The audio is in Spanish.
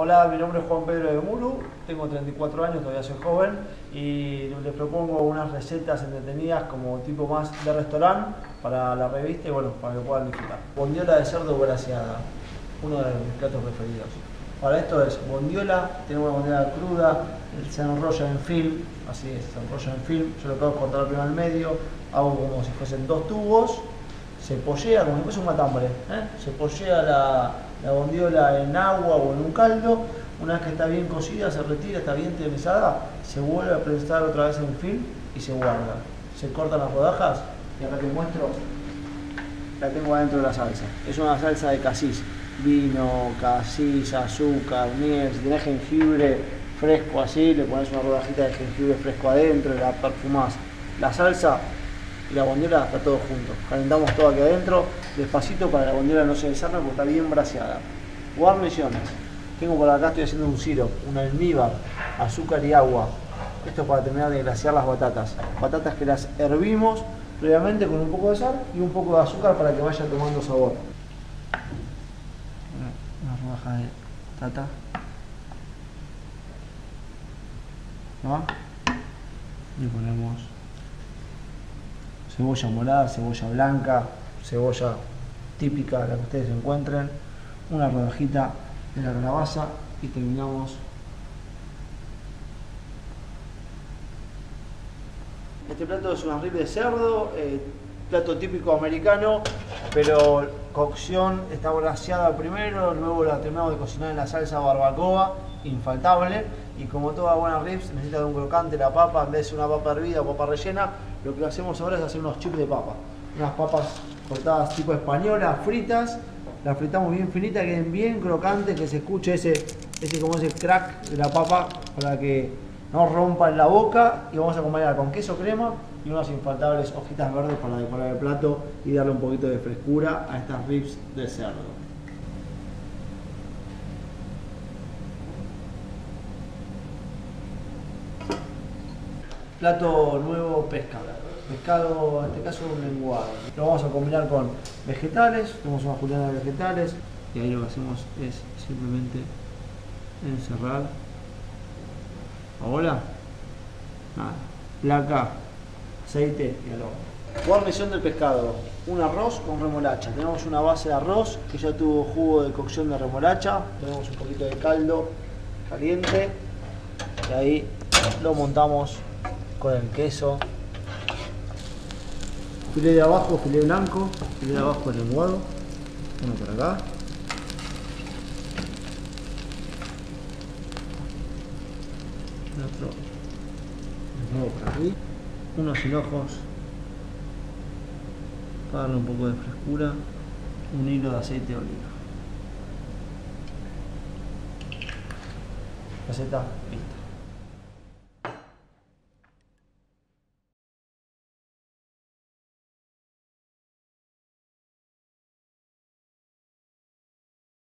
Hola, mi nombre es Juan Pedro de Muru, tengo 34 años, todavía soy joven y les propongo unas recetas entretenidas como tipo más de restaurante para la revista y bueno, para que puedan disfrutar. Bondiola de cerdo braseada, uno de mis platos preferidos. Para esto es bondiola, tenemos una bondiola cruda, se enrolla en film, así es, se enrolla en film, yo lo puedo cortar primero al medio, hago como si fuesen dos tubos, se pollea como si fuese un matambre, ¿eh? se pollea la, la bondiola en agua o en un caldo, una vez que está bien cocida, se retira, está bien temizada, se vuelve a prensar otra vez en film y se guarda. Se cortan las rodajas y acá te muestro, la tengo adentro de la salsa. Es una salsa de casis, vino, casis, azúcar, miel, si tenés jengibre fresco así, le pones una rodajita de jengibre fresco adentro y la perfumás. La salsa y la bondiola está todo junto. Calentamos todo aquí adentro, despacito para que la bondiola no se desarme porque está bien braseada. Guarniciones. Tengo por acá, estoy haciendo un siro, un almíbar, azúcar y agua. Esto para terminar de glasear las batatas. Batatas que las hervimos previamente con un poco de sal y un poco de azúcar para que vaya tomando sabor. Una rodaja de tata. ¿No? Y ponemos cebolla morada, cebolla blanca, cebolla típica, la que ustedes encuentren, una rodajita de la calabaza y terminamos. Este plato es una rib de cerdo, eh, plato típico americano, pero cocción está braseada primero, luego la terminamos de cocinar en la salsa barbacoa, infaltable, y como toda buena ribs necesita de un crocante la papa, en vez de una papa hervida o papa rellena, lo que hacemos ahora es hacer unos chips de papa. Unas papas cortadas tipo española, fritas, las fritamos bien finitas, queden bien crocantes, que se escuche ese, ese como ese crack de la papa para que no rompa en la boca y vamos a acompañar con queso crema y unas infaltables hojitas verdes para decorar el plato y darle un poquito de frescura a estas ribs de cerdo. Plato nuevo, pescado. Pescado, en este caso un lenguado. Lo vamos a combinar con vegetales, tenemos una juliana de vegetales y ahí lo que hacemos es simplemente encerrar. Ahora, placa, aceite y al. Guarnición del pescado, un arroz con remolacha. Tenemos una base de arroz que ya tuvo jugo de cocción de remolacha. Tenemos un poquito de caldo caliente y ahí lo montamos con el queso. Filé de abajo, filé blanco, filé de abajo lenguado. Uno por acá. El otro nuevo por aquí. Unos hinojos para darle un poco de frescura. Un hilo de aceite de oliva. Receta lista.